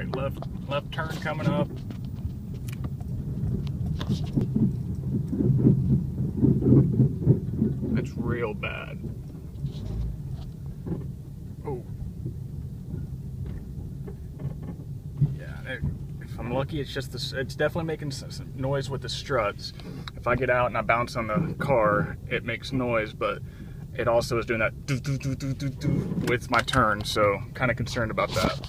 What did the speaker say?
right, left left turn coming up. That's real bad. Oh. Yeah, it, if I'm lucky, it's just this. It's definitely making noise with the struts. If I get out and I bounce on the car, it makes noise, but it also is doing that doo -doo -doo with my turn. So, kind of concerned about that.